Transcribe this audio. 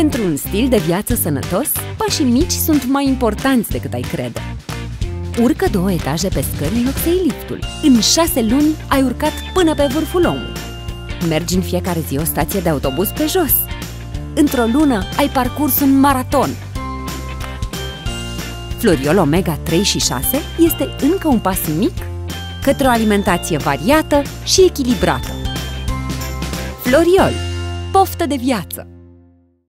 Pentru un stil de viață sănătos, pașii mici sunt mai importanți decât ai crede. Urcă două etaje pe scări în loc să iei liftul. În șase luni ai urcat până pe vârful omului. Mergi în fiecare zi o stație de autobuz pe jos. Într-o lună ai parcurs un maraton. Floriol Omega 3 și 6 este încă un pas mic către o alimentație variată și echilibrată. Floriol. Poftă de viață!